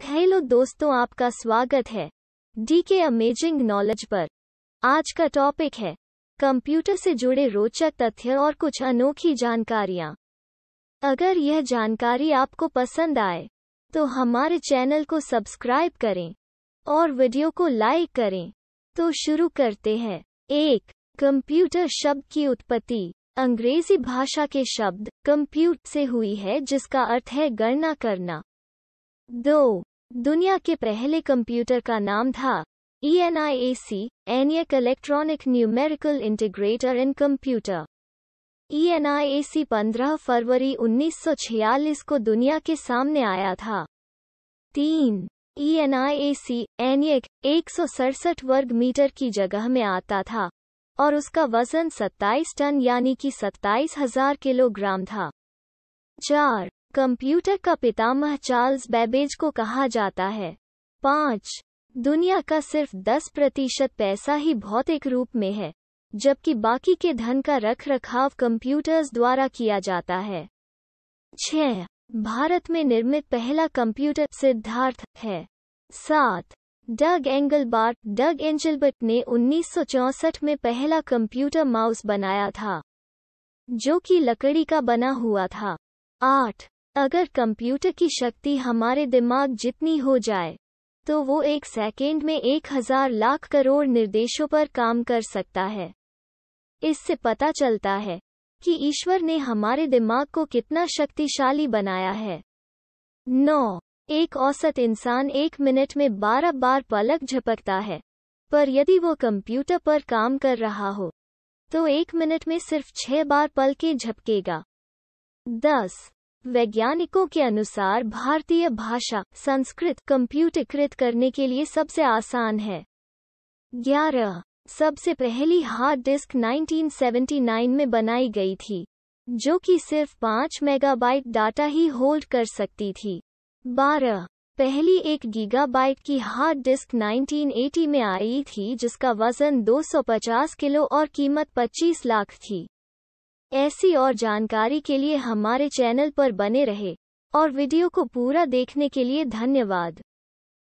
Hello दोस्तों, आपका स्वागत है डी के अमेजिंग नॉलेज पर। आज का टॉपिक है कंप्यूटर से जुड़े रोचक तथ्य और कुछ अनोखी जानकारियाँ। अगर यह जानकारी आपको पसंद आए तो हमारे चैनल को सब्सक्राइब करें और वीडियो को लाइक करें। तो शुरू करते हैं। एक कंप्यूटर शब्द की उत्पत्ति। अंग्रेज़ी भाषा के शब्द कंप्यूट से हुई है, जिसका अर्थ है गणना करना। दो। दुनिया के पहले कंप्यूटर का नाम था E N I A C ENIAC electronic numerical integrator and computer E N I A C पंद्रह फरवरी 1946 को दुनिया के सामने आया था। तीन। ई N I A C ENIAC एक सौ सड़सठ वर्ग मीटर की जगह में आता था और उसका वज़न 27 टन यानी कि सत्ताईस हज़ार किलोग्राम था। चार। कंप्यूटर का पितामह चार्ल्स बेबेज को कहा जाता है। पाँच, दुनिया का सिर्फ़ 10 प्रतिशत पैसा ही भौतिक रूप में है, जबकि बाकी के धन का रख रखाव कंप्यूटर्स द्वारा किया जाता है। छह, भारत में निर्मित पहला कंप्यूटर सिद्धार्थ है। सात, डग एंगलबार्ट, डग एंजलबर्ट ने 1964 में पहला कंप्यूटर माउस बनाया था, जो कि लकड़ी का बना हुआ था। आठ अगर कंप्यूटर की शक्ति हमारे दिमाग जितनी हो जाए तो वो एक सेकेंड में एक हज़ार लाख करोड़ निर्देशों पर काम कर सकता है। इससे पता चलता है कि ईश्वर ने हमारे दिमाग को कितना शक्तिशाली बनाया है। नौ। एक औसत इंसान एक मिनट में बारह बार पलक झपकता है, पर यदि वो कंप्यूटर पर काम कर रहा हो तो एक मिनट में सिर्फ़ छह बार पल के झपकेगा। दस। वैज्ञानिकों के अनुसार भारतीय भाषा, संस्कृत, कंप्यूटरकृत करने के लिए सबसे आसान है। ग्यारह। सबसे पहली हार्ड डिस्क 1979 में बनाई गई थी, जो कि सिर्फ़ पाँच मेगाबाइट डाटा ही होल्ड कर सकती थी। बारह। पहली एक गीगाबाइट की हार्ड डिस्क 1980 में आई थी, जिसका वज़न 250 किलो और कीमत 25 लाख थी। ऐसी और जानकारी के लिए हमारे चैनल पर बने रहे और वीडियो को पूरा देखने के लिए धन्यवाद।